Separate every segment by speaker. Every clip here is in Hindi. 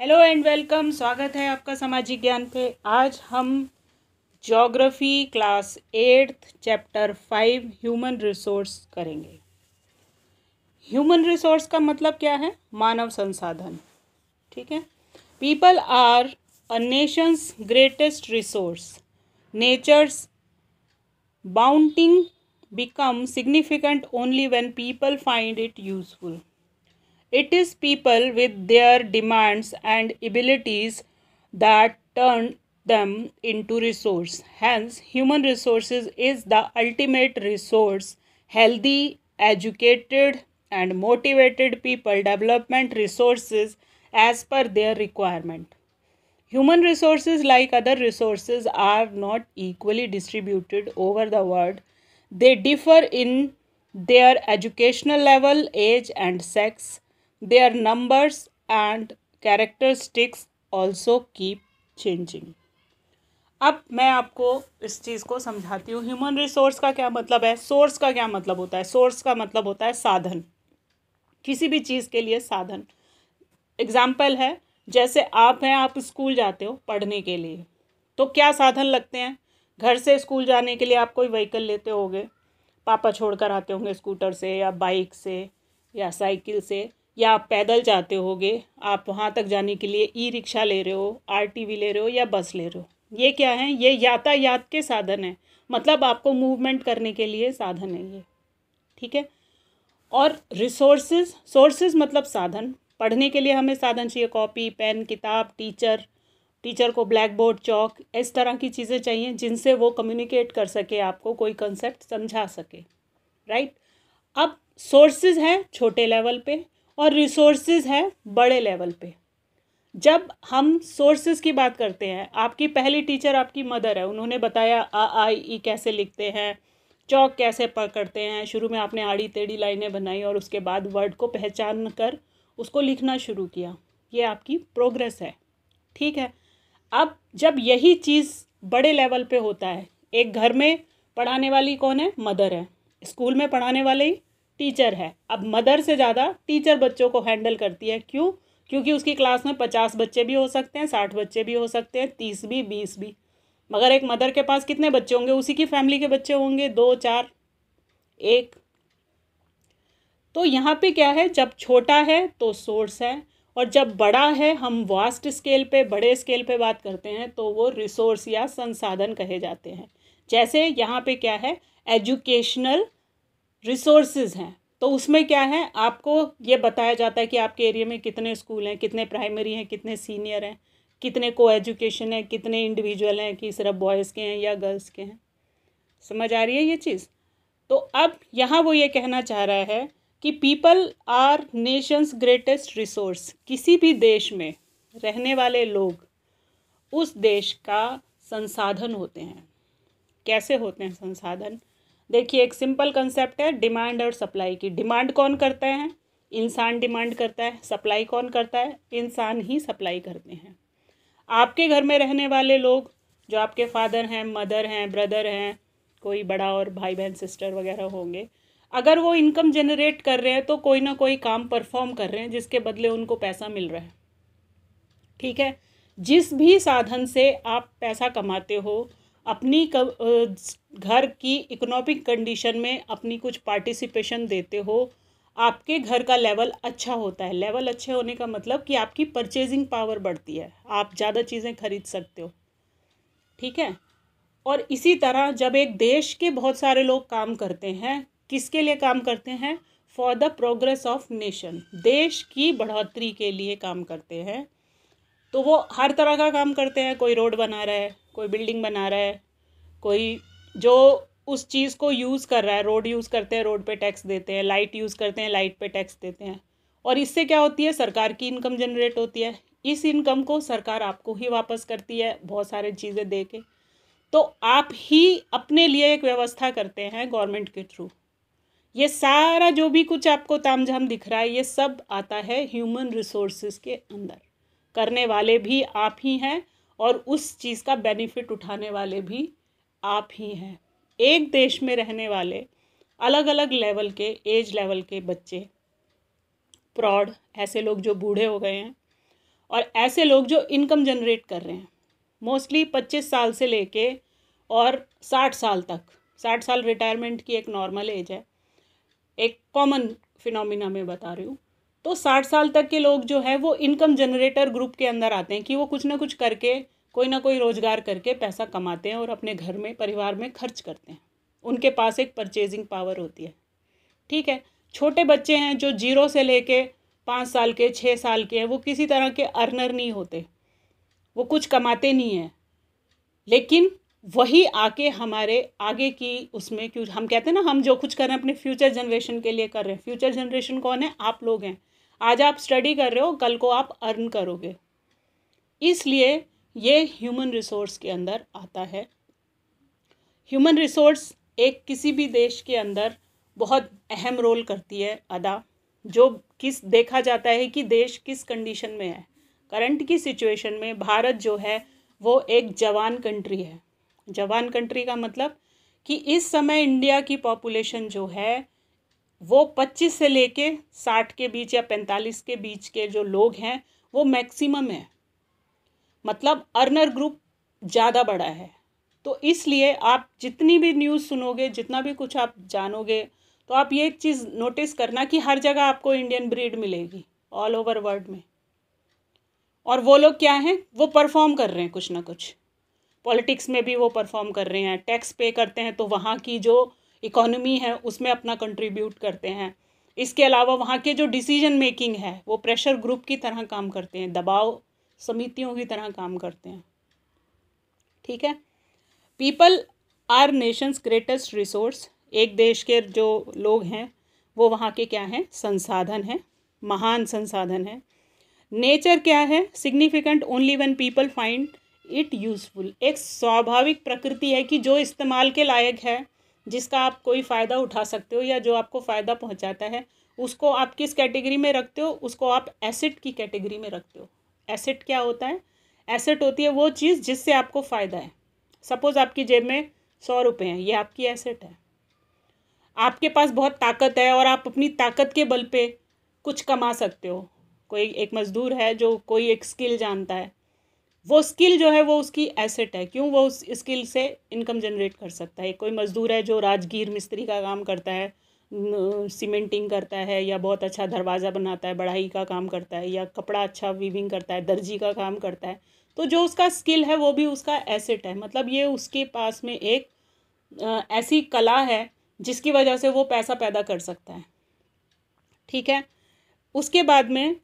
Speaker 1: हेलो एंड वेलकम स्वागत है आपका सामाजिक ज्ञान पे। आज हम geography class eighth chapter five human resource करेंगे। ह्यूमन रिसोर्स का मतलब क्या है? मानव संसाधन। ठीक है? People are a nation's greatest resource nature's bounty become significant only when people find it useful It is people with their demands and abilities that turn them into resource. Hence, human resources is the ultimate resource. Healthy, educated and motivated people development resources as per their requirement. Human resources like other resources are not equally distributed over the world. They differ in their educational level, age and sex their numbers and characteristics also keep changing. अब मैं आपको इस चीज़ को समझाती हूँ। ह्यूमन रिसोर्स का क्या मतलब है? सोर्स का क्या मतलब होता है? सोर्स का मतलब होता है साधन। किसी भी चीज़ के लिए साधन। एग्ज़ाम्पल है, जैसे आप हैं, आप स्कूल जाते हो पढ़ने के लिए। तो क्या साधन लगते हैं? घर से स्कूल जाने के लिए आप कोई व्हीकल लेते होगे? पापा छोड़ कर आते होंगे स्कूटर से या बाइक से या साइकिल से। या आप पैदल जाते होगे, आप वहाँ तक जाने के लिए ई रिक्शा ले रहे हो आर टी वी ले रहे हो या बस ले रहे हो। ये क्या है? ये यातायात के साधन है। मतलब आपको मूवमेंट करने के लिए साधन है ये। ठीक है? और रिसोर्सेज सोर्सेज मतलब साधन। पढ़ने के लिए हमें साधन चाहिए। कॉपी पेन किताब टीचर टीचर को ब्लैक बोर्ड चौक इस तरह की चीज़ें चाहिए जिनसे वो कम्युनिकेट कर सके, आपको कोई कंसेप्ट समझा सके। राइट अब सोर्सेज हैं छोटे लेवल पे। और रिसोर्सेज है बड़े लेवल पे। जब हम सोर्सेज की बात करते हैं, आपकी पहली टीचर आपकी मदर है, उन्होंने बताया आ आई ई कैसे लिखते हैं, चौक कैसे पकड़ते हैं, शुरू में आपने आड़ी टेढ़ी लाइनें बनाई और उसके बाद वर्ड को पहचान कर उसको लिखना शुरू किया। ये आपकी प्रोग्रेस है। ठीक है? अब जब यही चीज़ बड़े लेवल पे होता है, एक घर में पढ़ाने वाली कौन है? मदर है। स्कूल में पढ़ाने वाले ही टीचर है। अब मदर से ज़्यादा टीचर बच्चों को हैंडल करती है। क्यों? क्योंकि उसकी क्लास में पचास बच्चे भी हो सकते हैं, साठ बच्चे भी हो सकते हैं, तीस भी, बीस भी। मगर एक मदर के पास कितने बच्चे होंगे? उसी की फैमिली के बच्चे होंगे। दो, चार, एक। तो यहाँ पे क्या है? जब छोटा है तो सोर्स है और जब बड़ा है, हम वास्ट स्केल पे, बड़े स्केल पे बात करते हैं तो वो रिसोर्स या संसाधन कहे जाते हैं। जैसे यहाँ पे क्या है? एजुकेशनल रिसोर्सेज हैं। तो उसमें क्या है? आपको ये बताया जाता है कि आपके एरिया में कितने स्कूल हैं, कितने प्राइमरी हैं, कितने सीनियर हैं, कितने को एजुकेशन है, कितने इंडिविजुअल हैं कि सिर्फ़ बॉयज़ के हैं या गर्ल्स के हैं। समझ आ रही है ये चीज़? तो अब यहाँ वो ये कहना चाह रहा है कि people are nation's greatest resource किसी भी देश में रहने वाले लोग उस देश का संसाधन होते हैं। कैसे होते हैं संसाधन? देखिए, एक सिंपल कंसेप्ट है डिमांड और सप्लाई की। डिमांड कौन करता है? इंसान डिमांड करता है सप्लाई कौन करता है? इंसान ही सप्लाई करते हैं। आपके घर में रहने वाले लोग, जो आपके फादर हैं मदर हैं ब्रदर हैं, कोई बड़ा और भाई बहन सिस्टर वगैरह होंगे, अगर वो इनकम जनरेट कर रहे हैं तो कोई ना कोई काम परफॉर्म कर रहे हैं, जिसके बदले उनको पैसा मिल रहा है। ठीक है? जिस भी साधन से आप पैसा कमाते हो अपनी घर की इकोनॉमिक कंडीशन में अपनी कुछ पार्टिसिपेशन देते हो, आपके घर का लेवल अच्छा होता है। लेवल अच्छे होने का मतलब कि आपकी परचेजिंग पावर बढ़ती है। आप ज़्यादा चीज़ें खरीद सकते हो। ठीक है? और इसी तरह जब एक देश के बहुत सारे लोग काम करते हैं, किसके लिए काम करते हैं? For the progress of nation देश की बढ़ोतरी के लिए काम करते हैं। तो वो हर तरह का काम करते हैं। कोई रोड बना रहा है कोई बिल्डिंग बना रहा है, कोई जो उस चीज़ को यूज़ कर रहा है, रोड यूज़ करते हैं, रोड पे टैक्स देते हैं, लाइट यूज़ करते हैं, लाइट पे टैक्स देते हैं। और इससे क्या होती है, सरकार की इनकम जनरेट होती है। इस इनकम को सरकार आपको ही वापस करती है, बहुत सारे चीज़ें दे के। तो आप ही अपने लिए एक व्यवस्था करते हैं गवर्नमेंट के थ्रू। ये सारा जो भी कुछ आपको तामझाम दिख रहा है, ये सब आता है ह्यूमन रिसोर्सेज के अंदर। करने वाले भी आप ही हैं और उस चीज़ का बेनिफिट उठाने वाले भी आप ही हैं। एक देश में रहने वाले अलग अलग लेवल के, एज लेवल के बच्चे, प्रौढ़, ऐसे लोग जो बूढ़े हो गए हैं और ऐसे लोग जो इनकम जनरेट कर रहे हैं। मोस्टली पच्चीस साल से लेके और साठ साल तक, साठ साल रिटायरमेंट की एक नॉर्मल एज है। एक कॉमन फिनोमिना में बता रही हूँ। तो साठ साल तक के लोग जो है वो इनकम जनरेटर ग्रुप के अंदर आते हैं कि वो कुछ ना कुछ करके, कोई ना कोई रोज़गार करके पैसा कमाते हैं और अपने घर में, परिवार में खर्च करते हैं। उनके पास एक परचेजिंग पावर होती है। ठीक है? छोटे बच्चे हैं जो ज़ीरो से लेके पाँच साल के छः साल के हैं, वो किसी तरह के अर्नर नहीं होते। वो कुछ कमाते नहीं हैं। लेकिन वही आके हमारे आगे की उसमें, क्यों, हम कहते हैं ना, हम जो कुछ कर रहे हैं, अपने फ्यूचर जनरेशन के लिए कर रहे हैं। फ्यूचर जनरेशन कौन है? आप लोग हैं। आज आप स्टडी कर रहे हो, कल को आप अर्न करोगे। इसलिए ये ह्यूमन रिसोर्स के अंदर आता है। ह्यूमन रिसोर्स एक किसी भी देश के अंदर बहुत अहम रोल करती है अदा। जो किस, देखा जाता है कि देश किस कंडीशन में है। करंट की सिचुएशन में भारत जो है, वो एक जवान कंट्री है। जवान कंट्री का मतलब कि इस समय इंडिया की पॉपुलेशन जो है वो पच्चीस से लेके साठ के बीच या पैंतालीस के बीच के जो लोग हैं, वो मैक्सिमम है। मतलब अर्नर ग्रुप ज़्यादा बड़ा है। तो इसलिए आप जितनी भी न्यूज़ सुनोगे, जितना भी कुछ आप जानोगे तो आप ये एक चीज़ नोटिस करना कि हर जगह आपको इंडियन ब्रीड मिलेगी ऑल ओवर वर्ल्ड में। और वो लोग क्या हैं? वो परफॉर्म कर रहे हैं कुछ ना कुछ। पॉलिटिक्स में भी वो परफॉर्म कर रहे हैं। टैक्स पे करते हैं तो वहाँ की जो इकोनॉमी है, उसमें अपना कंट्रीब्यूट करते हैं। इसके अलावा वहाँ के जो डिसीज़न मेकिंग है, वो प्रेशर ग्रुप की तरह काम करते हैं, दबाव समितियों की तरह काम करते हैं। ठीक है? People are nation's greatest resource एक देश के जो लोग हैं, वो वहाँ के क्या हैं? संसाधन हैं, महान संसाधन है। नेचर क्या है? Significant only when people find it useful एक स्वाभाविक प्रकृति है कि जो इस्तेमाल के लायक है जिसका आप कोई फ़ायदा उठा सकते हो या जो आपको फ़ायदा पहुंचाता है, उसको आप किस कैटेगरी में रखते हो, उसको आप एसेट की कैटेगरी में रखते हो। एसेट क्या होता है? एसेट होती है वो चीज़ जिससे आपको फ़ायदा है। सपोज़ आपकी जेब में सौ रुपये हैं, ये आपकी एसेट है। आपके पास बहुत ताकत है और आप अपनी ताकत के बल पे कुछ कमा सकते हो। कोई एक मज़दूर है जो कोई एक स्किल जानता है वो स्किल जो है वो उसकी एसेट है। क्यों वो उस स्किल से इनकम जनरेट कर सकता है? कोई मज़दूर है जो राजगीर मिस्त्री का काम करता है सीमेंटिंग करता है या बहुत अच्छा दरवाज़ा बनाता है, बढ़ाई का काम करता है या कपड़ा अच्छा वीविंग करता है, दर्जी का काम करता है तो जो उसका स्किल है वो भी उसका एसेट है। मतलब ये उसके पास में एक ऐसी कला है जिसकी वजह से वो पैसा पैदा कर सकता है। ठीक है? उसके बाद में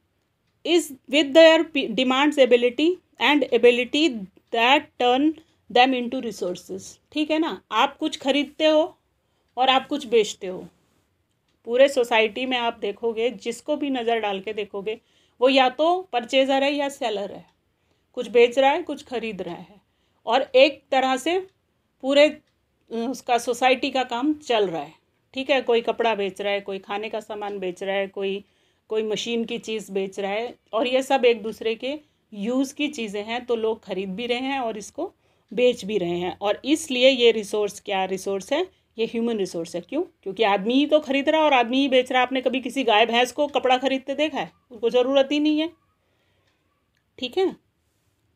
Speaker 1: is with their demands ability and ability that turn them into resources ठीक है ना? आप कुछ खरीदते हो और आप कुछ बेचते हो। पूरे सोसाइटी में आप देखोगे, जिसको भी नज़र डाल के देखोगे, वो या तो परचेज़र है या सेलर है। कुछ बेच रहा है, कुछ खरीद रहा है। और एक तरह से पूरे उसका सोसाइटी का काम चल रहा है। ठीक है? कोई कपड़ा बेच रहा है, कोई खाने का सामान बेच रहा है, कोई कोई मशीन की चीज़ बेच रहा है और ये सब एक दूसरे के यूज़ की चीज़ें हैं तो लोग ख़रीद भी रहे हैं और इसको बेच भी रहे हैं। और इसलिए ये रिसोर्स क्या रिसोर्स है? ये ह्यूमन रिसोर्स है। क्यों? क्योंकि आदमी ही तो खरीद रहा और आदमी ही बेच रहा। आपने कभी किसी गाय भैंस को कपड़ा खरीदते देखा है? उसको ज़रूरत ही नहीं है। ठीक है?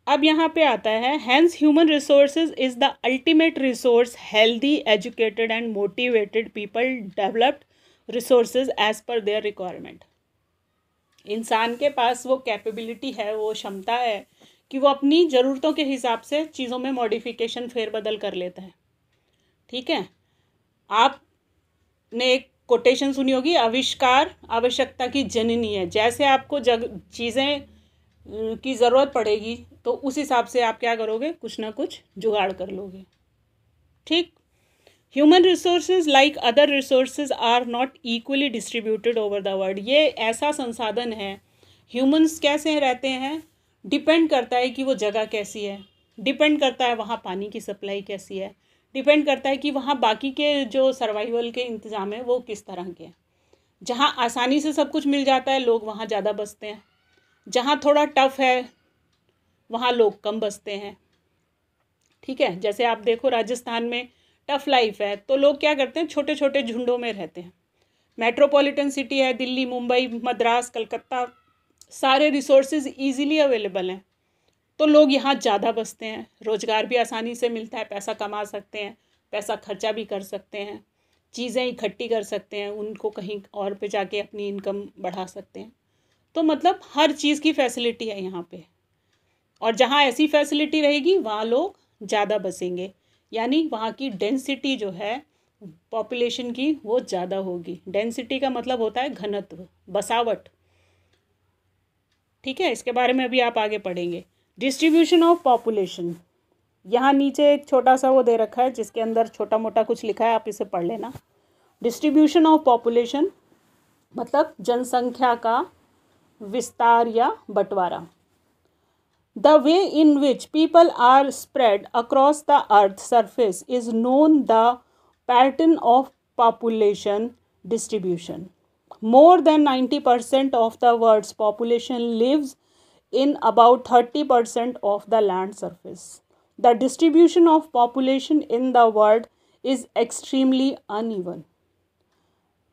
Speaker 1: अब यहाँ पे आता है hence human resources is the ultimate resource healthy educated and motivated people developed resources as per their requirement इंसान के पास वो कैपेबिलिटी है, वो क्षमता है कि वो अपनी ज़रूरतों के हिसाब से चीज़ों में मॉडिफिकेशन फेरबदल कर लेता है। ठीक है? आपने एक कोटेशन सुनी होगी, आविष्कार, आवश्यकता की जननी है। जैसे आपको जग, चीज़ें की ज़रूरत पड़ेगी तो उस हिसाब से आप क्या करोगे? कुछ ना कुछ जुगाड़ कर लोगे। ठीक? Human resources like other resources are not equally distributed over the world ये ऐसा संसाधन है। ह्यूमन्स कैसे रहते हैं? डिपेंड करता है कि वो जगह कैसी है। डिपेंड करता है वहाँ पानी की सप्लाई कैसी है। डिपेंड करता है कि वहाँ बाकी के जो सर्वाइवल के इंतज़ाम है, वो किस तरह के हैं। जहाँ आसानी से सब कुछ मिल जाता है, लोग वहाँ ज़्यादा बसते हैं। जहाँ थोड़ा टफ है, वहाँ लोग कम बसते हैं। ठीक है? जैसे आप देखो, राजस्थान में टफ लाइफ है तो लोग क्या करते हैं? छोटे छोटे झुंडों में रहते हैं। मेट्रोपॉलिटन सिटी है, दिल्ली, मुंबई, मद्रास, कलकत्ता, सारे रिसोर्सेज ईजीली अवेलेबल हैं। तो लोग यहाँ ज़्यादा बसते हैं। रोज़गार भी आसानी से मिलता है, पैसा कमा सकते हैं, पैसा खर्चा भी कर सकते हैं, चीज़ें इकट्ठी कर सकते हैं, उनको कहीं और पे जाके अपनी इनकम बढ़ा सकते हैं। तो मतलब हर चीज़ की फैसिलिटी है यहाँ पे। और जहाँ ऐसी फैसिलिटी रहेगी, वहाँ लोग ज़्यादा बसेंगे। यानी वहाँ की डेंसिटी जो है पॉपुलेशन की वो ज़्यादा होगी। डेंसिटी का मतलब होता है घनत्व, बसावट। ठीक है? इसके बारे में अभी आप आगे पढ़ेंगे। डिस्ट्रीब्यूशन ऑफ़ पॉपुलेशन यहाँ नीचे एक छोटा सा वो दे रखा है, जिसके अंदर छोटा मोटा कुछ लिखा है, आप इसे पढ़ लेना। डिस्ट्रीब्यूशन ऑफ़ पॉपुलेशन मतलब जनसंख्या का विस्तार या बंटवारा। The way in which people are spread across the earth surface is known the pattern of population distribution more than ninety percent of the world's population lives in about 30% of the land surface. The distribution of population in the world is extremely uneven.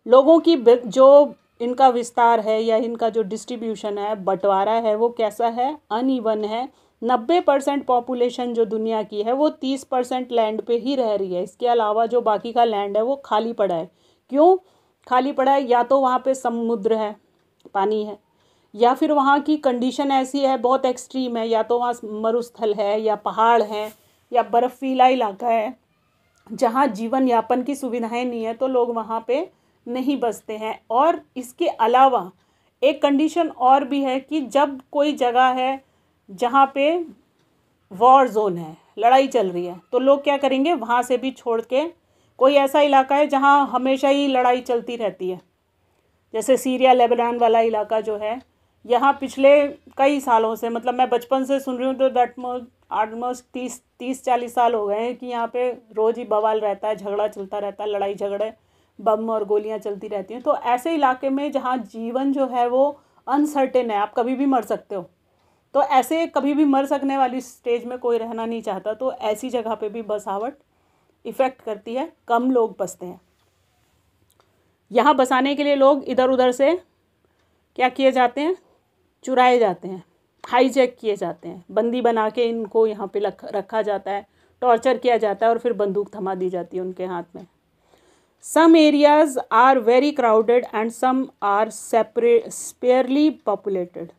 Speaker 1: लोगों की जो इनका विस्तार है या इनका जो डिस्ट्रीब्यूशन है, बंटवारा है, वो कैसा है? अनइवन है। नब्बे परसेंट पॉपुलेशन जो दुनिया की है, वो तीस परसेंट लैंड पे ही रह रही है। इसके अलावा जो बाकी का लैंड है, वो खाली पड़ा है। क्यों? खाली पड़ा है, या तो वहाँ पे समुद्र है, पानी है, या फिर वहाँ की कंडीशन ऐसी है, बहुत एक्सट्रीम है, या तो वहाँ मरुस्थल है, या पहाड़ है, या बर्फीला इलाका है। जहाँ जीवन यापन की सुविधाएँ नहीं है तो लोग वहाँ पे नहीं बसते हैं। और इसके अलावा एक कंडीशन और भी है कि जब कोई जगह है जहाँ पे वॉर जोन है, लड़ाई चल रही है तो लोग क्या करेंगे? वहाँ से भी छोड़ के कोई ऐसा इलाका है जहाँ हमेशा ही लड़ाई चलती रहती है। जैसे सीरिया, लेबनान वाला इलाका जो है, यहाँ पिछले कई सालों से मतलब मैं बचपन से सुन रही हूँ तो दैट ऑलमोस्ट तीस तीस चालीस साल हो गए हैं कि यहाँ पे रोज़ ही बवाल रहता है, झगड़ा चलता रहता है, लड़ाई झगड़े। बम और गोलियाँ चलती रहती हैं। तो ऐसे इलाके में जहाँ जीवन जो है वो अनसर्टेन है, आप कभी भी मर सकते हो। तो ऐसे कभी भी मर सकने वाली स्टेज में कोई रहना नहीं चाहता तो ऐसी जगह पे भी बसावट इफ़ेक्ट करती है, कम लोग बसते हैं। यहाँ बसाने के लिए लोग इधर उधर से क्या किए जाते हैं? चुराए जाते हैं हाईजैक किए जाते हैं। बंदी बना के इनको यहाँ पे रखा जाता है टॉर्चर किया जाता है और फिर बंदूक थमा दी जाती है उनके हाथ में। some areas are very crowded and some are separate sparsely populated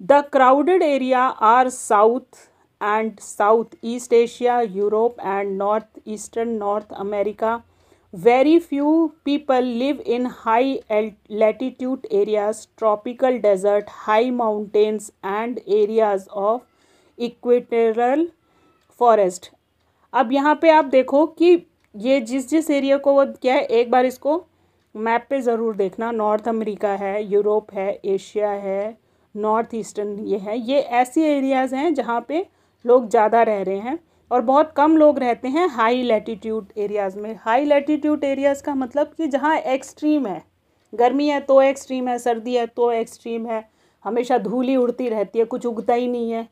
Speaker 1: the crowded area are south and south east Asia Europe and north eastern north America Very few people live in high latitude areas, tropical desert, high mountains and areas of equatorial forest अब यहाँ पे आप देखो कि ये जिस जिस एरिया को वो क्या है? एक बार इसको मैप पे ज़रूर देखना। नॉर्थ अमेरिका है यूरोप है एशिया है नॉर्थ ईस्टर्न ये है। ये ऐसे एरियाज़ हैं जहाँ पे लोग ज़्यादा रह रहे हैं और बहुत कम लोग रहते हैं हाई लेटीट्यूड एरियाज़ में। हाई लेटीट्यूड एरियाज़ का मतलब कि जहाँ एक्सट्रीम है। गर्मी है तो एक्सट्रीम है, सर्दी है तो एक्सट्रीम है। हमेशा धूल ही उड़ती रहती है, कुछ उगता ही नहीं है।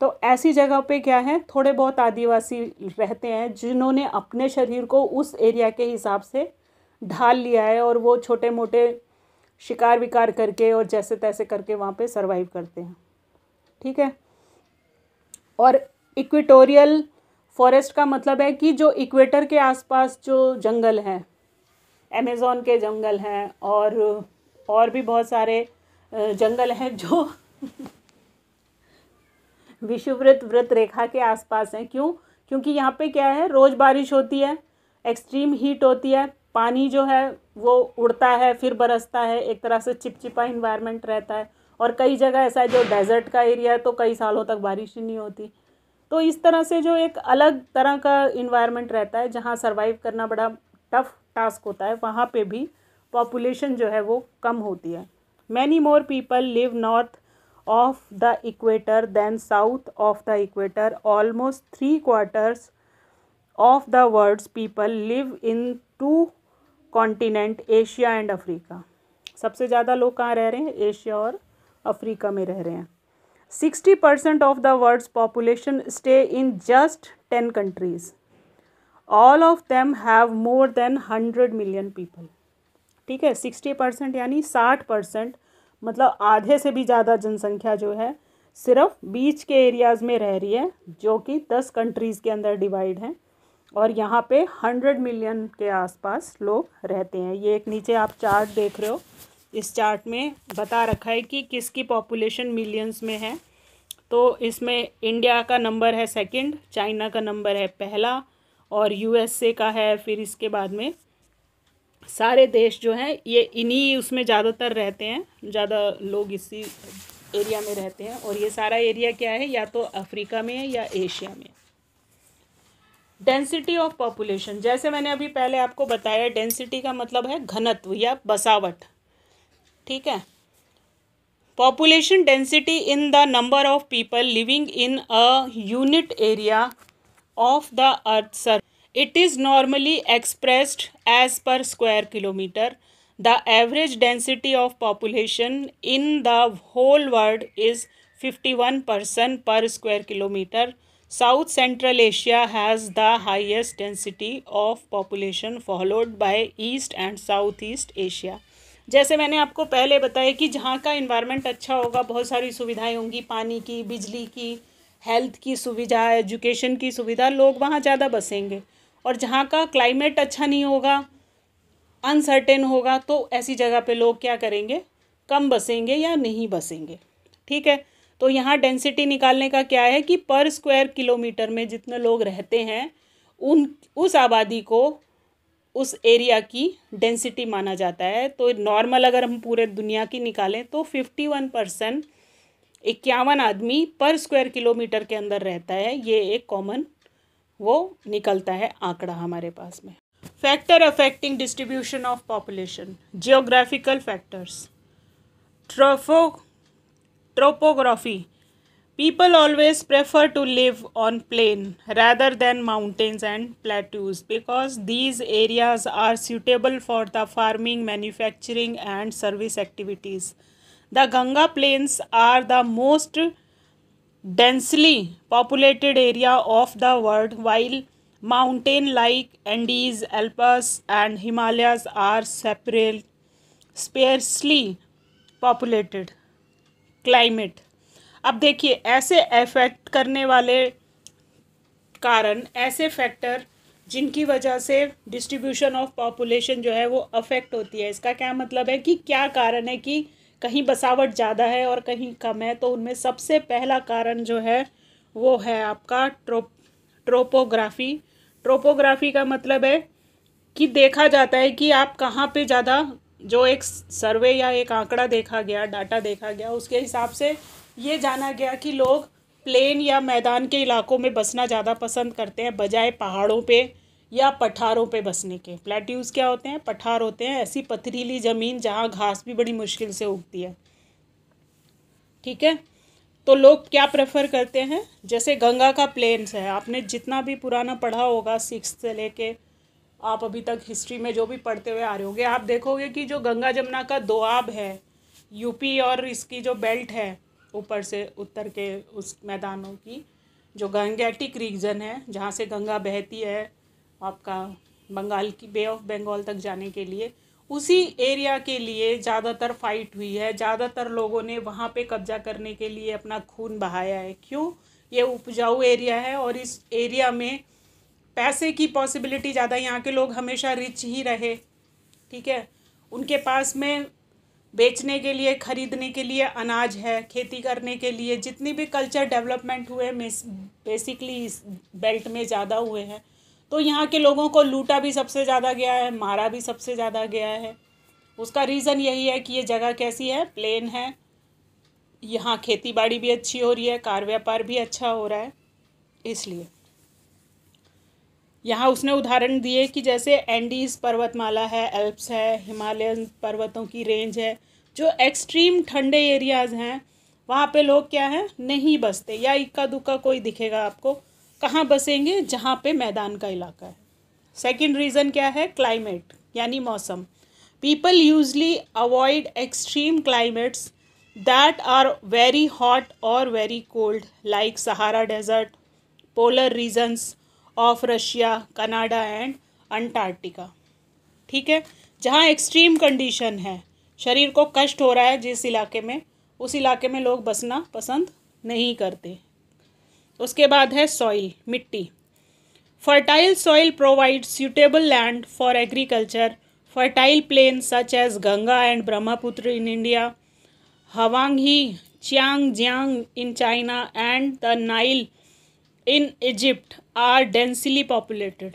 Speaker 1: तो ऐसी जगह पे क्या है, थोड़े बहुत आदिवासी रहते हैं जिन्होंने अपने शरीर को उस एरिया के हिसाब से ढाल लिया है और वो छोटे मोटे शिकार विकार करके और जैसे तैसे करके वहाँ पे सरवाइव करते हैं। ठीक है? और इक्वेटोरियल फॉरेस्ट का मतलब है कि जो इक्वेटर के आसपास जो जंगल हैं अमेज़ोन के जंगल हैं और और भी बहुत सारे जंगल हैं जो विषुवृत्त व्रत रेखा के आसपास हैं। क्यों? क्योंकि यहाँ पे क्या है? रोज़ बारिश होती है एक्सट्रीम हीट होती है, पानी जो है वो उड़ता है, फिर बरसता है, एक तरह से चिपचिपा इन्वायरमेंट रहता है। और कई जगह ऐसा है, जो डेजर्ट का एरिया है तो कई सालों तक बारिश ही नहीं होती। तो इस तरह से जो एक अलग तरह का इन्वायरमेंट रहता है, जहाँ सर्वाइव करना बड़ा टफ टास्क होता है, वहाँ पे भी पॉपुलेशन जो है वो कम होती है। Many more people live north of the equator than south of the equator almost three quarters of the world's people live in two continent Asia and Africa सबसे ज़्यादा लोग कहाँ रह रहे हैं? एशिया और अफ्रीका में रह रहे हैं। Sixty percent of the world's population stay in just ten countries all of them have more than hundred million people ठीक है? सिक्सटी परसेंट यानी साठ परसेंट मतलब आधे से भी ज़्यादा जनसंख्या जो है, सिर्फ़ बीच के एरियाज़ में रह रही है, जो कि दस कंट्रीज़ के अंदर डिवाइड हैं। और यहाँ पे हंड्रेड मिलियन के आसपास लोग रहते हैं। ये एक नीचे आप चार्ट देख रहे हो। इस चार्ट में बता रखा है कि किसकी पॉपुलेशन मिलियंस में है। तो इसमें इंडिया का नंबर है सेकंड चाइना का नंबर है पहला, और यूएसए का है, फिर इसके बाद में सारे देश जो हैं, ये इन्हीं उसमें ज़्यादातर रहते हैं, ज़्यादा लोग इसी एरिया में रहते हैं। और ये सारा एरिया क्या है, या तो अफ्रीका में है या एशिया में डेंसिटी ऑफ़ पॉपुलेशन जैसे मैंने अभी पहले आपको बताया डेंसिटी का मतलब है घनत्व या बसावट। ठीक है? Population density in the number of people living in a unit area of the earth sir it is normally expressed as per square kilometre the average density of population in the whole world is fifty one person per square kilometre South Central Asia has the highest density of population followed by East and South East Asia जैसे मैंने आपको पहले बताया कि जहाँ का इन्वायरमेंट अच्छा होगा, बहुत सारी सुविधाएँ होंगी, पानी की, बिजली की हेल्थ की सुविधा एजुकेशन की सुविधा, लोग वहाँ ज़्यादा बसेंगे। और जहाँ का क्लाइमेट अच्छा नहीं होगा अनसर्टेन होगा तो ऐसी जगह पे लोग क्या करेंगे? कम बसेंगे या नहीं बसेंगे? ठीक है? तो यहाँ डेंसिटी निकालने का क्या है कि पर स्क्वायर किलोमीटर में जितने लोग रहते हैं, उन, उस आबादी को, उस एरिया की डेंसिटी माना जाता है। तो नॉर्मल अगर हम पूरे दुनिया की निकालें तो फिफ्टी वन परसेंट इक्यावन आदमी पर स्क्वायर किलोमीटर के अंदर रहता है। ये एक कॉमन वो निकलता है आंकड़ा हमारे पास में। Factor affecting distribution of population geographical factors tropho topography people always prefer to live on plain rather than mountains and plateaus because these areas are suitable for the farming manufacturing and service activities the Ganga plains are the most densely populated area of the world while mountain like Andes, Alps and Himalayas are separate, sparsely populated. Climate अब देखिए ऐसे अफेक्ट करने वाले कारण ऐसे फैक्टर जिनकी वजह से डिस्ट्रीब्यूशन ऑफ़ पॉपुलेशन जो है वो अफेक्ट होती है इसका क्या मतलब है कि क्या कारण है कि कहीं बसावट ज़्यादा है और कहीं कम है तो उनमें सबसे पहला कारण जो है, वो है आपका ट्रो ट्रोपोग्राफी। ट्रोपोग्राफी का मतलब है कि देखा जाता है कि आप कहाँ पे ज़्यादा, जो एक सर्वे या एक आंकड़ा देखा गया, डाटा देखा गया, उसके हिसाब से ये जाना गया कि लोग प्लेन या मैदान के इलाकों में बसना ज़्यादा पसंद करते हैं, बजाय पहाड़ों पे। या पठारों पे बसने के। प्लेट्यूज़ क्या होते हैं? पठार होते हैं, ऐसी पथरीली ज़मीन जहाँ घास भी बड़ी मुश्किल से उगती है। ठीक है? तो लोग क्या प्रेफर करते हैं? जैसे गंगा का प्लेन्स है। आपने जितना भी पुराना पढ़ा होगा सिक्स से लेके आप अभी तक हिस्ट्री में जो भी पढ़ते हुए आ रहे होंगे, आप देखोगे कि जो गंगा जमुना का दोआब है यूपी और इसकी जो बेल्ट है, ऊपर से उत्तर के उस मैदानों की, जो गंगेटिक रीजन है, जहाँ से गंगा बहती है आपका बंगाल की बे ऑफ़ बंगाल तक जाने के लिए। उसी एरिया के लिए ज़्यादातर फाइट हुई है। ज़्यादातर लोगों ने वहाँ पे कब्जा करने के लिए अपना खून बहाया है। क्यों? ये उपजाऊ एरिया है और इस एरिया में पैसे की पॉसिबिलिटी ज़्यादा यहाँ के लोग हमेशा रिच ही रहे। ठीक है? उनके पास में बेचने के लिए, ख़रीदने के लिए अनाज है। खेती करने के लिए जितनी भी कल्चर डेवलपमेंट हुए बेसिकली इस बेल्ट में ज़्यादा हुए हैं। तो यहाँ के लोगों को लूटा भी सबसे ज़्यादा गया है, मारा भी सबसे ज़्यादा गया है। उसका रीज़न यही है कि ये जगह कैसी है प्लेन है। यहाँ खेती बाड़ी भी अच्छी हो रही है, कार व्यापार भी अच्छा हो रहा है, इसलिए। यहाँ उसने उदाहरण दिए कि जैसे एंडीज पर्वतमाला है एल्प्स है हिमालयन पर्वतों की रेंज है, जो एक्सट्रीम ठंडे एरियाज़ हैं, वहाँ पे लोग क्या हैं, नहीं बसते, या इक्का दुक्का कोई दिखेगा आपको कहाँ बसेंगे? जहाँ पे मैदान का इलाका है। सेकंड रीज़न क्या है? क्लाइमेट यानी मौसम। People usually avoid extreme climates that are very hot और very cold like Sahara desert polar regions of Russia Canada and Antarctica ठीक है? जहाँ एक्सट्रीम कंडीशन है, शरीर को कष्ट हो रहा है जिस इलाके में, उस इलाके में लोग बसना पसंद नहीं करते। उसके बाद है सॉइल मिट्टी। Fertile soil provide suitable land for agriculture fertile plain such as Ganga and Brahmaputra in India Hwang He Chang Jiang in China and the Nile in Egypt are densely populated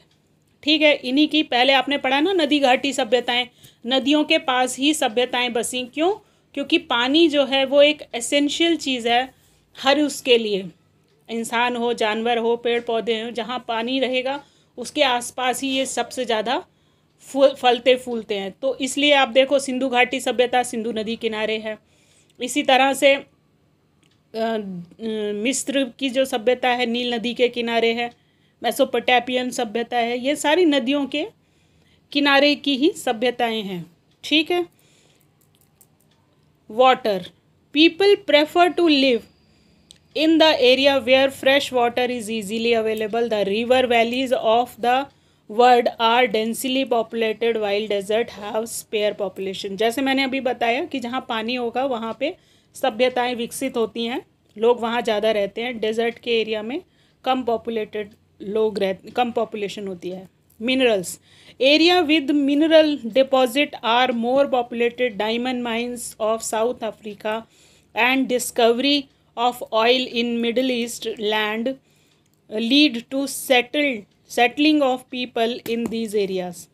Speaker 1: ठीक है, इन्हीं की पहले आपने पढ़ा ना, नदी घाटी सभ्यताएँ। नदियों के पास ही सभ्यताएँ बसी। क्यों? क्योंकि पानी जो है, वो एक एसेंशियल चीज़ है, हर उसके लिए। इंसान हो, जानवर हो पेड़ पौधे हो, जहाँ पानी रहेगा, उसके आसपास ही ये सबसे ज़्यादा फूल फलते फूलते हैं। तो इसलिए आप देखो, सिंधु घाटी सभ्यता सिंधु नदी किनारे है। इसी तरह से मिस्र की जो सभ्यता है, नील नदी के किनारे है मैसोपोटापियन सभ्यता है, ये सारी नदियों के किनारे की ही सभ्यताएँ हैं। ठीक है? Water people prefer to live in the area where fresh water is easily available the river valleys of the world are densely populated wild desert have spare population जैसे मैंने अभी बताया कि जहाँ पानी होगा, वहाँ पे सभ्यताएँ विकसित होती हैं। लोग वहाँ ज़्यादा रहते हैं। डेजर्ट के एरिया में कम पॉपुलेटेड लोग रह, कम पॉपुलेशन होती है। Minerals area with mineral deposit are more populated diamond mines of South Africa and discovery of oil in Middle East land lead to settled settling of people in these areas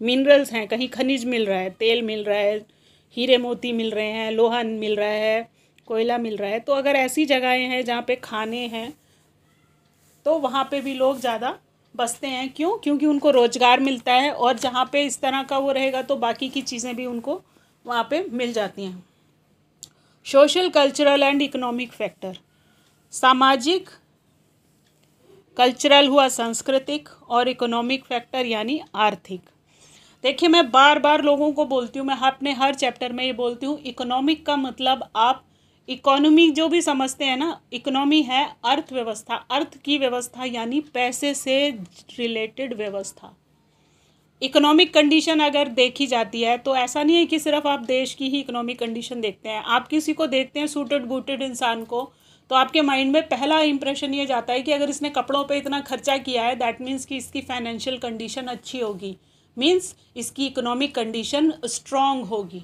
Speaker 1: minerals हैं, कहीं खनिज मिल रहा है, तेल मिल रहा है, हीरे मोती मिल रहे हैं, लोहा मिल रहा है, कोयला मिल रहा है। तो अगर ऐसी जगहें हैं जहाँ पे खाने हैं तो वहाँ पे भी लोग ज़्यादा बसते हैं। क्यों? क्योंकि उनको रोज़गार मिलता है और जहाँ पे इस तरह का वो रहेगा तो बाकी की चीज़ें भी उनको वहाँ पे मिल जाती हैं। Social cultural and economic factor सामाजिक कल्चरल हुआ सांस्कृतिक और इकोनॉमिक फैक्टर यानी आर्थिक। देखिए, मैं बार बार लोगों को बोलती हूँ, मैं अपने हर चैप्टर में ये बोलती हूँ इकोनॉमिक का मतलब आप इकोनॉमी जो भी समझते हैं ना इकोनॉमी है अर्थव्यवस्था, अर्थ की व्यवस्था यानी पैसे से रिलेटेड व्यवस्था। इकोनॉमिक कंडीशन अगर देखी जाती है तो ऐसा नहीं है कि सिर्फ़ आप देश की ही इकोनॉमिक कंडीशन देखते हैं। आप किसी को देखते हैं सूटेड बूटेड इंसान को तो आपके माइंड में पहला इंप्रेशन ये जाता है कि अगर इसने कपड़ों पे इतना खर्चा किया है दैट मीन्स कि इसकी फाइनेंशियल कंडीशन अच्छी होगी। मीन्स इसकी इकोनॉमिक कंडीशन स्ट्रॉन्ग होगी।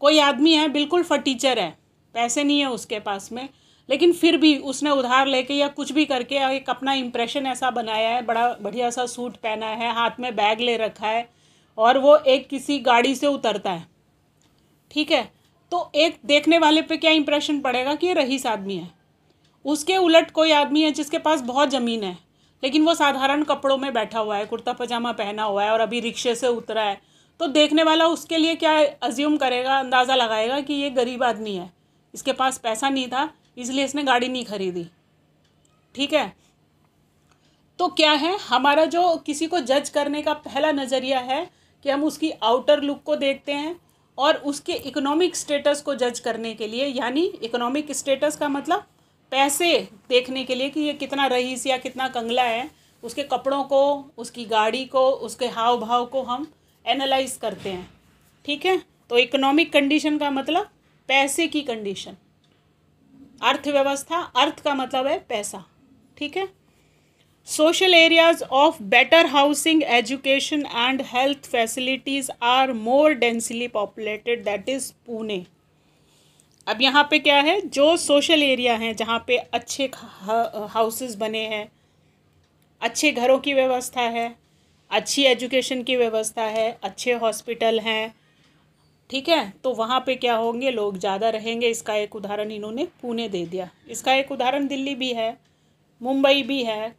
Speaker 1: कोई आदमी है, बिल्कुल फटीचर है, पैसे नहीं है उसके पास में लेकिन फिर भी उसने उधार लेके या कुछ भी करके एक अपना इम्प्रेशन ऐसा बनाया है, बड़ा बढ़िया सा सूट पहना है, हाथ में बैग ले रखा है और वो एक किसी गाड़ी से उतरता है। ठीक है? तो एक देखने वाले पे क्या इम्प्रेशन पड़ेगा कि ये रईस आदमी है? उसके उलट कोई आदमी है जिसके पास बहुत ज़मीन है, लेकिन वो साधारण कपड़ों में बैठा हुआ है, कुर्ता पजामा पहना हुआ है और अभी रिक्शे से उतरा है। तो देखने वाला उसके लिए क्या अज्यूम करेगा, अंदाज़ा लगाएगा कि ये गरीब आदमी है, इसके पास पैसा नहीं था इसलिए इसने गाड़ी नहीं खरीदी। ठीक है? तो क्या है? हमारा जो किसी को जज करने का पहला नज़रिया है कि हम उसकी आउटर लुक को देखते हैं और उसके इकोनॉमिक स्टेटस को जज करने के लिए, यानी इकोनॉमिक स्टेटस का मतलब पैसे देखने के लिए कि ये कितना रईस या कितना कंगला है, उसके कपड़ों को, उसकी गाड़ी को, उसके हाव भाव को हम एनालाइज करते हैं। ठीक है? तो इकोनॉमिक कंडीशन का मतलब पैसे की कंडीशन अर्थव्यवस्था, अर्थ का मतलब है पैसा, ठीक है? Social areas of better housing education and health facilities are more densely populated that is Pune अब यहाँ पे क्या है? जो सोशल एरिया हैं, जहाँ पे अच्छे हाउसेस बने हैं, अच्छे घरों की व्यवस्था है, अच्छी एजुकेशन की व्यवस्था है, अच्छे हॉस्पिटल हैं ठीक है? तो वहाँ पे क्या होंगे? लोग ज़्यादा रहेंगे। इसका एक उदाहरण इन्होंने पुणे दे दिया। इसका एक उदाहरण दिल्ली भी है, मुंबई भी है,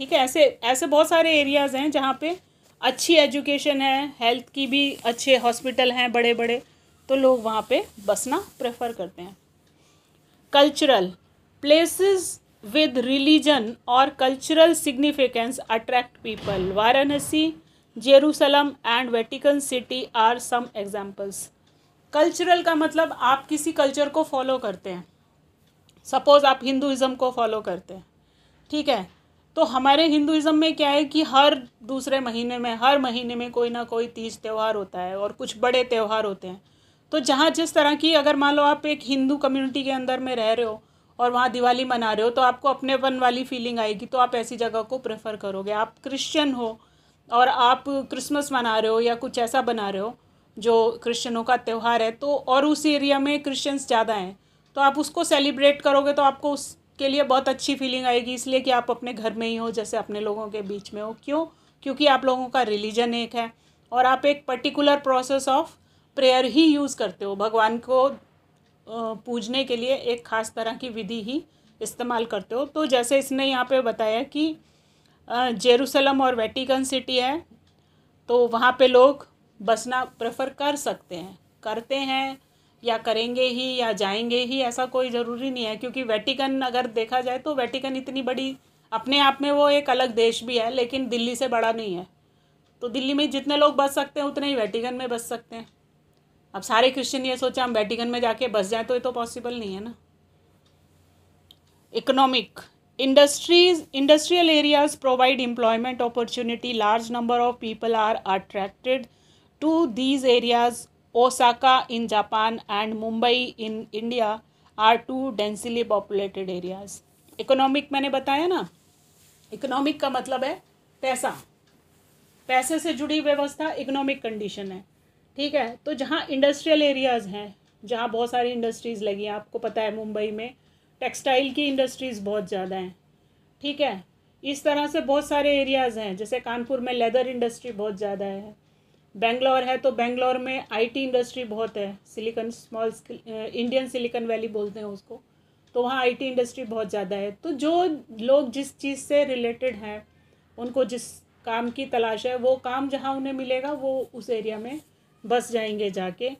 Speaker 1: ठीक है? ऐसे ऐसे बहुत सारे एरियाज़ हैं जहाँ पे अच्छी एजुकेशन है हेल्थ की भी अच्छे हॉस्पिटल हैं बड़े बड़े तो लोग वहाँ पे बसना प्रेफर करते हैं। कल्चरल प्लेसेस विद रिलीजन और cultural significance attract people Varanasi Jerusalem and Vatican City are some examples cultural का मतलब आप किसी कल्चर को फॉलो करते हैं। सपोज़ आप हिंदुज़म को फॉलो करते हैं। ठीक है? तो हमारे हिंदुज़म में क्या है कि हर दूसरे महीने में, हर महीने में कोई ना कोई तीज त्यौहार होता है और कुछ बड़े त्यौहार होते हैं। तो जहाँ जिस तरह की अगर मान लो आप एक हिंदू कम्युनिटी के अंदर में रह रहे हो और वहाँ दिवाली मना रहे हो तो आपको अपनेपन वाली फीलिंग आएगी तो आप ऐसी जगह को प्रेफर करोगे। आप क्रिश्चियन हो और आप क्रिसमस मना रहे हो या कुछ ऐसा बना रहे हो जो क्रिश्चनों का त्यौहार है तो और उस एरिया में क्रिश्चियंस ज़्यादा हैं तो आप उसको सेलिब्रेट करोगे तो आपको उसके लिए बहुत अच्छी फीलिंग आएगी, इसलिए कि आप अपने घर में ही हो जैसे अपने लोगों के बीच में हो। क्यों? क्योंकि आप लोगों का रिलीजन एक है और आप एक पर्टिकुलर प्रोसेस ऑफ़ प्रेयर ही यूज़ करते हो। भगवान को पूजने के लिए एक ख़ास तरह की विधि ही इस्तेमाल करते हो। तो जैसे इसने यहाँ पे बताया कि जेरूसलम और वेटिकन सिटी है तो वहाँ पे लोग बसना प्रेफर कर सकते हैं। करते हैं या करेंगे ही या जाएँगे ही, ऐसा कोई ज़रूरी नहीं है, क्योंकि वेटिकन अगर देखा जाए तो वेटिकन इतनी बड़ी, अपने आप में वो एक अलग देश भी है, लेकिन दिल्ली से बड़ा नहीं है। तो दिल्ली में जितने लोग बस सकते हैं, उतने ही वेटिकन में बस सकते हैं। अब सारे क्रिश्चियन ये सोचे हम वेटिकन में जाके बस जाए तो ये तो पॉसिबल नहीं है ना। Economic industries industrial areas provide employment opportunity large number of people are attracted to these areas Osaka in Japan and Mumbai in India are two densely populated areas economic मैंने बताया ना? इकोनॉमिक का मतलब है पैसा। पैसे से जुड़ी व्यवस्था इकोनॉमिक कंडीशन है। ठीक है? तो जहाँ इंडस्ट्रियल एरियाज़ हैं, जहाँ बहुत सारी इंडस्ट्रीज़ लगी हैं, आपको पता है मुंबई में टेक्सटाइल की इंडस्ट्रीज़ बहुत ज़्यादा हैं। ठीक है? इस तरह से बहुत सारे एरियाज़ हैं, जैसे कानपुर में लेदर इंडस्ट्री बहुत ज़्यादा है। बेंगलोर है तो बेंगलोर में आईटी इंडस्ट्री बहुत है। Silicon small Indian Silicon Valley बोलते हैं उसको। तो वहाँ आईटी इंडस्ट्री बहुत ज़्यादा है। तो जो लोग जिस चीज़ से रिलेटेड हैं, उनको जिस काम की तलाश है, वो काम जहाँ उन्हें मिलेगा, वो उस एरिया में बस जाएँगे जाके।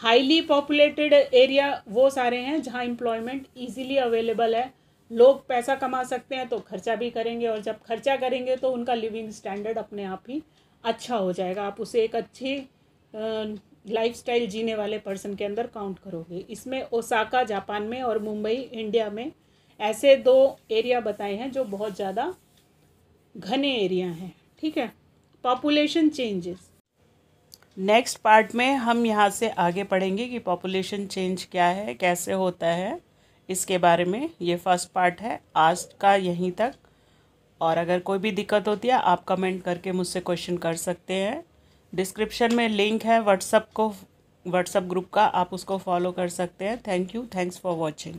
Speaker 1: हाईली पॉपुलेटेड एरिया वो सारे हैं जहाँ एम्प्लॉयमेंट इजीली अवेलेबल है। लोग पैसा कमा सकते हैं तो खर्चा भी करेंगे और जब खर्चा करेंगे तो उनका लिविंग स्टैंडर्ड अपने आप ही अच्छा हो जाएगा। आप उसे एक अच्छी लाइफ स्टाइल जीने वाले पर्सन के अंदर काउंट करोगे। इसमें ओसाका जापान में और मुंबई इंडिया में ऐसे दो एरिया बताए हैं जो बहुत ज़्यादा घने एरिया हैं। ठीक है? पॉपुलेशन चेंजेस नेक्स्ट पार्ट में हम यहाँ से आगे पढ़ेंगे कि पॉपुलेशन चेंज क्या है, कैसे होता है। इसके बारे में ये फ़र्स्ट पार्ट है। आज का यहीं तक। और अगर कोई भी दिक्कत होती है, आप कमेंट करके मुझसे क्वेश्चन कर सकते हैं। डिस्क्रिप्शन में लिंक है व्हाट्सअप को व्हाट्सअप ग्रुप का, आप उसको फॉलो कर सकते हैं। Thank you thanks for watching